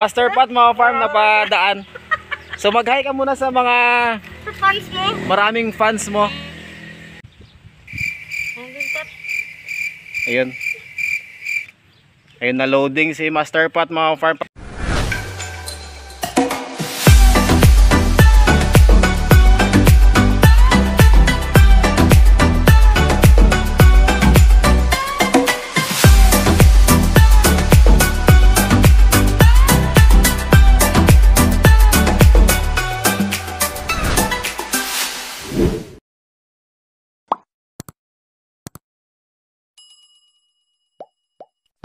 Master Pat mga farm na padaan. So mag-hi ka muna sa mga Sa fans mo? maraming fans mo. Ayun. Ayun na loading si Master Pat mga farm.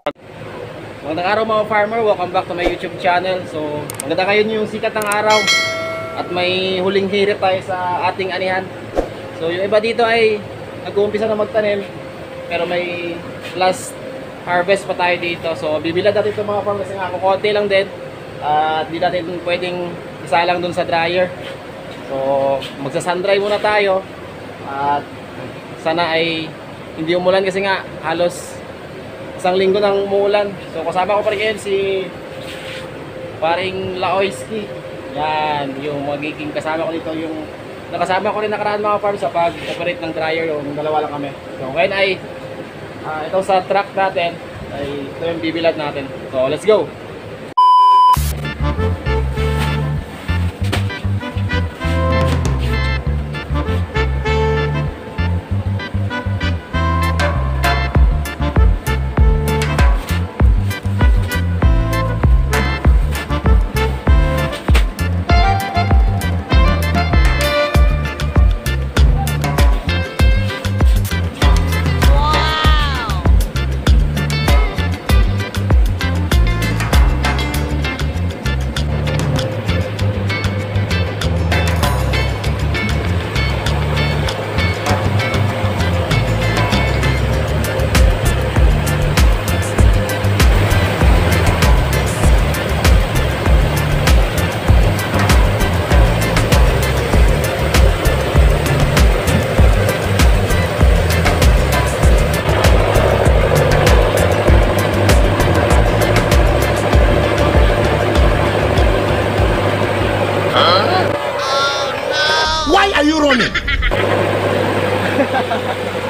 Magandang araw mga farmer, welcome back to my YouTube channel. So, maganda ngayon yung sikat ng araw at may huling hirit tayo sa ating anihan. So, yung iba dito ay nag-uumpisa na magtanim pero may last harvest pa tayo dito. So, bibilad natin ito mga farmer kasi nga konti lang din at hindi natin pwedeng isa lang dun sa dryer. So, magsa-sun-dry muna tayo at sana ay hindi umulan kasi nga halos isang linggo nang umuulan. So kasama ko pa rin si paring Laoyski. Yan, yung magiging kasama ko dito yung nakasama ko rin nakaraan mga farm sa pag-operate ng dryer yung dalawa lang kami. So ngayon ay ah, ito sa truck natin ay ito yung bibilad natin. So let's go! Are you running?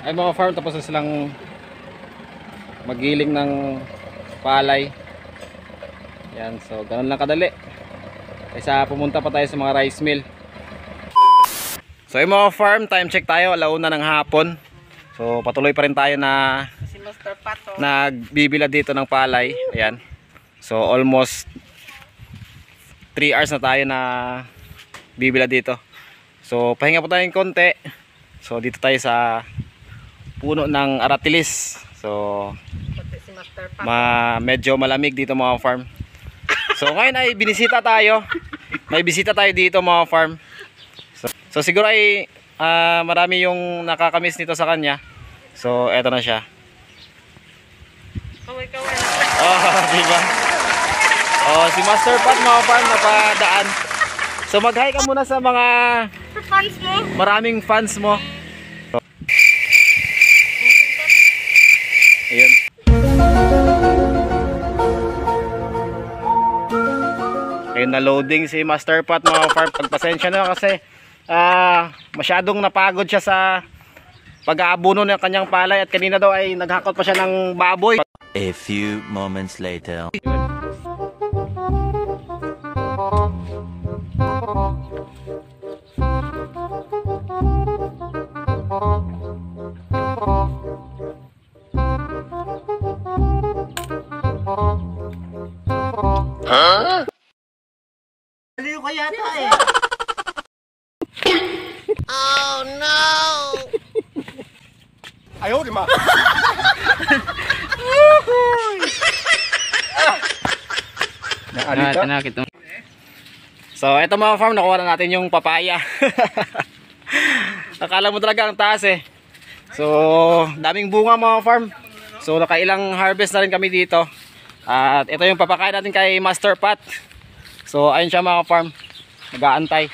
Ay mga farm tapos na silang magiling ng palay. Yan, so ganun lang kadali. Kaysa pumunta pa tayo sa mga rice mill. So yung mga farm, time check tayo, alauna ng hapon. So patuloy pa rin tayo na Si Master Pato. nagbibila dito ng palay. Ayan. So almost 3 hours na tayo na bibila dito. So pahinga po tayong konti. So dito tayo sa puno ng aratilis. So ma medyo malamig dito mga farm. So ngayon ay binisita tayo may bisita tayo dito mga farm. So, so siguro ay ah, marami yung nakakamiss nito sa kanya. So eto na siya. Kaway-kaway. Oh, di ba? Oh, si Master Pat mga farm napadaan. So mag-hi ka muna sa mga Pants mo. maraming fans mo. Na loading si Master Pat mga farm. Pagpasensya na kasi ah masyadong napagod siya sa pag-aabuno ng kanyang palay at kanina daw ay naghakot pa siya ng baboy. A few moments later. So, eto mga farm, nakuha na natin yung papaya. Akala mo talaga ang taas eh. So, daming bunga mga farm. So, nakailang harvest na rin kami dito. At ito yung papakain natin kay Master Pat. So, ayun siya mga farm. Nag-aantay.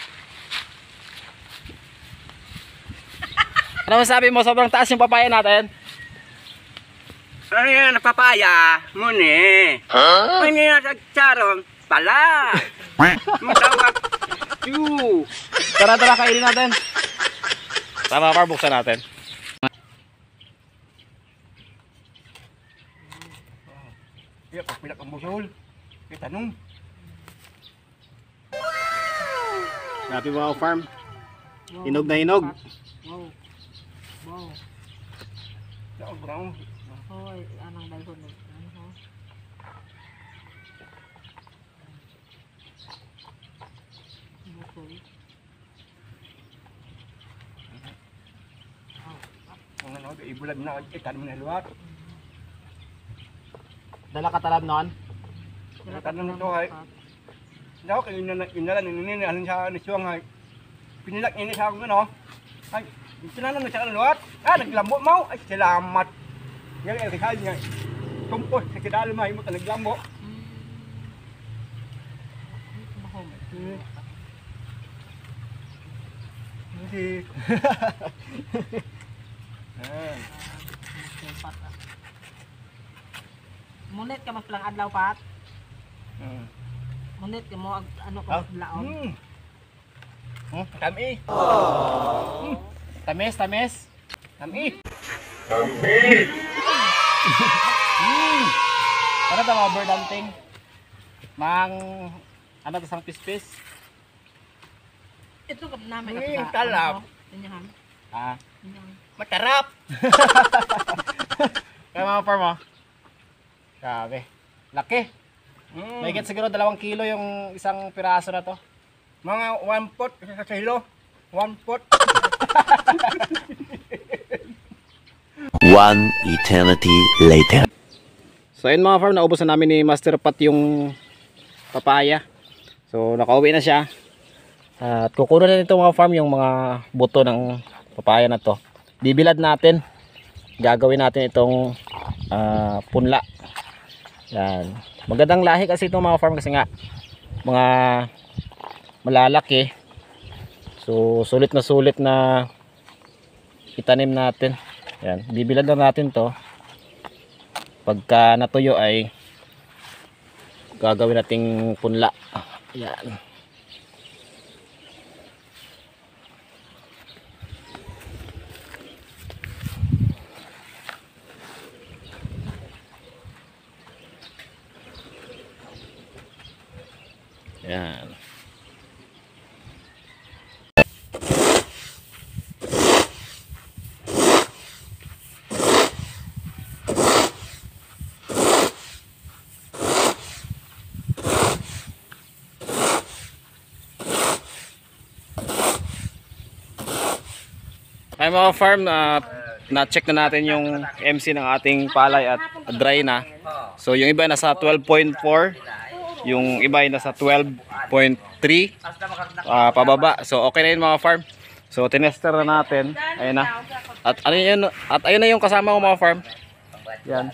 Ano masabi mo? Sobrang taas yung papaya natin. Ano yan, napapaya? Muni. Huh? Ano yan, charong? Pala. Matawag. Yu. Tara, tara, kainin natin. Tara, par, buksan natin. Ya, pagpilak ang busol. Kaya Happy mga farm. Hinog na hinog. Wow. Wow. Ya, brown. Hoy, anong dalhon mo? Ano? Bukol. Ang ano, ibulag na. Kita naman na luwat. Dala ka talab noon. Kaya tanong nito ay. Daw, kayo na inalan, ininin, alin sa nisuang ay. Pinilak niya sa akong ano. Ay, tinanan na siya ng luwat. Ah, naglambo mo. Ay, salamat. Yan, ay, kaya niya. Tumpos, sa kidalo mo, mo ka naglambo. Hmm. Hindi. Ah. Munit ka mas lang adlaw pat. Hmm. Munit ka mo ag- ano Ah, ka laon. Hmm. Hmm, Kami. Tamis, tamis. Kami. Ano ba mga bird hunting? Mang, ano to sang pispis? Ito ka namin Hmm, ka talab. Tinyahan. Ah. Matarap. kaya mga farm oh. Grabe. Laki. Hmm. May siguro dalawang kilo yung isang piraso na to. Mga one pot sa kilo. One pot. One eternity later. So ayun mga farm, naubos na namin ni Master Pat yung papaya. So nakauwi na siya. At kukunin na nito mga farm yung mga buto ng papaya na to. Bibilad natin. Gagawin natin itong ah, punla. Yan. Magandang lahi kasi itong mga farm kasi nga mga malalaki. So sulit na sulit na itanim natin. Yan. Bibilad na natin to pagka natuyo ay gagawin nating punla ayan ayan Ay mga farm, na na-check na natin yung MC ng ating palay at dry na. So yung iba nasa 12.4, yung iba ay nasa 12.3. 3 ah, pababa. So okay na yun mga farm. So tinester na natin. Ayun na. At ano yun? At ayun na yung kasama ko mga farm. Yan.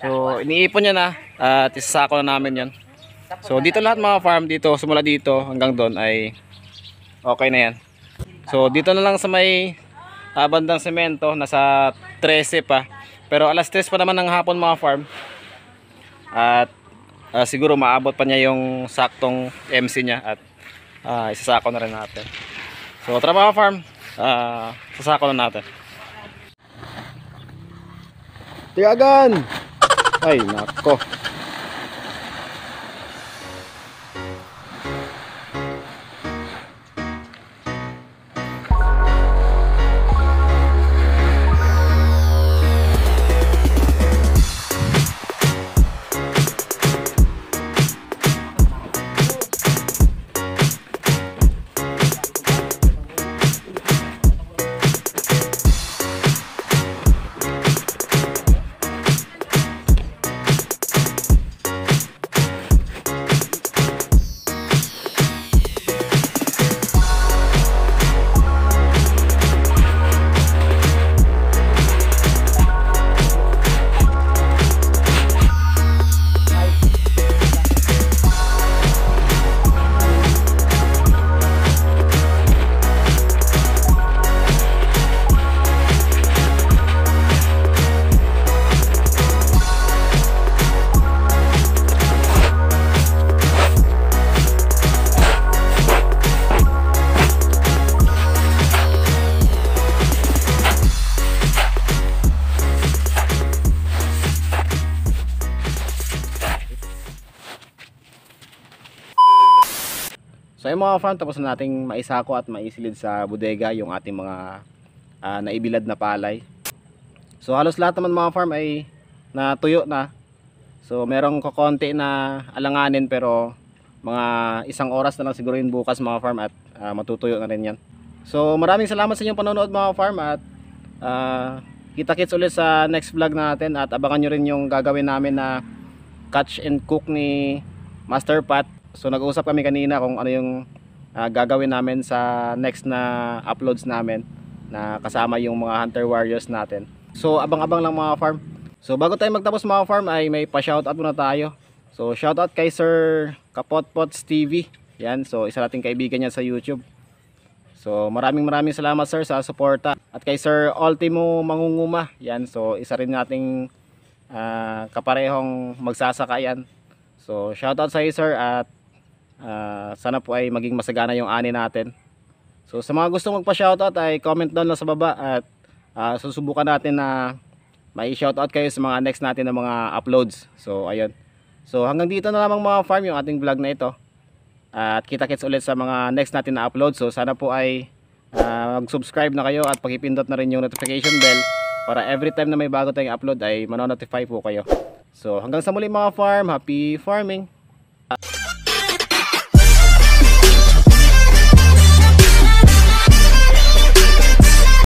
So iniipon niya na at isasako na namin yan. So dito lahat mga farm dito, simula dito hanggang doon ay okay na yan. So dito na lang sa may ah, bandang semento, nasa 13 pa. Pero alas 3 pa naman ng hapon mga farm. At ah, siguro maabot pa niya yung saktong MC niya at ah, isasako na rin natin. So mga farm, ah, sasako na natin. Tiyagan! Ay, nako. So yung mga farm, tapos na nating maisako at maisilid sa bodega yung ating mga ah, naibilad na palay. So halos lahat naman mga farm ay natuyo na. So merong kokonti na alanganin pero mga isang oras na lang siguro yun bukas mga farm at ah, matutuyo na rin yan. So maraming salamat sa inyong panonood mga farm at ah, kita-kits ulit sa next vlog natin at abangan nyo rin yung gagawin namin na catch and cook ni Master Pat. So nag-usap kami kanina kung ano yung ah, gagawin namin sa next na uploads namin na kasama yung mga Hunter Warriors natin. So abang-abang lang mga farm. So bago tayo magtapos mga farm ay may pa-shoutout muna tayo. So shoutout kay Sir Kapotpots TV. Yan, so isa nating kaibigan niya sa YouTube. So maraming maraming salamat sir sa suporta. At kay Sir Ultimo Mangunguma. Yan, so isa rin nating ah, kaparehong magsasaka yan. So shoutout sa iyo sir at ah, sana po ay maging masagana yung ani natin. So sa mga gustong magpa-shoutout ay comment down lang sa baba at ah, susubukan natin na may shoutout kayo sa mga next natin na mga uploads. So ayun. So hanggang dito na lamang mga farm yung ating vlog na ito. At kita-kits ulit sa mga next natin na upload. So sana po ay ah, mag-subscribe na kayo at pakipindot na rin yung notification bell para every time na may bago tayong upload ay manonotify po kayo. So hanggang sa muli mga farm, happy farming!